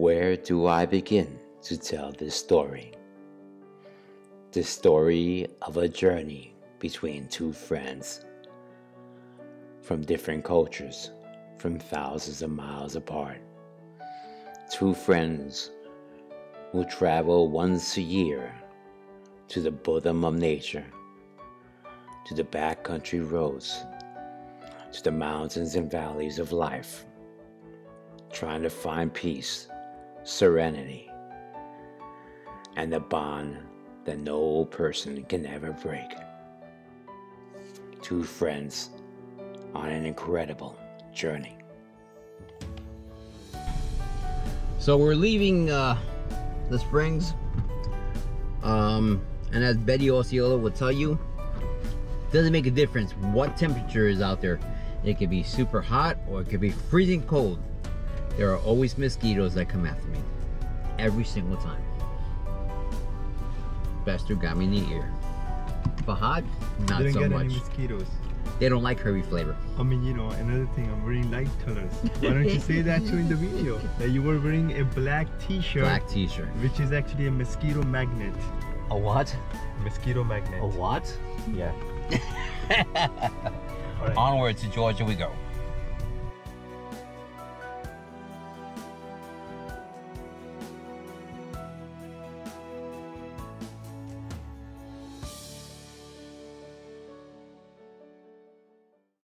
Where do I begin to tell this story? The story of a journey between two friends from different cultures, from thousands of miles apart. Two friends who travel once a year to the bosom of nature, to the backcountry roads, to the mountains and valleys of life, trying to find peace, serenity, and the bond that no person can ever break. Two friends on an incredible journey. So we're leaving uh, the springs. Um, and as Betty Osceola will tell you, doesn't make a difference what temperature is out there. It could be super hot or it could be freezing cold. There are always mosquitoes that come after me. Every single time. Bester got me in the ear. For hot, not Didn't so get much. any mosquitoes. They don't like curry flavor. I mean, you know, another thing, I'm wearing light colors. Why don't you say that too in the video? That you were wearing a black t-shirt, Black t-shirt. which is actually a mosquito magnet. A what? Mosquito magnet. A what? Yeah. Alright. Onward to Georgia we go.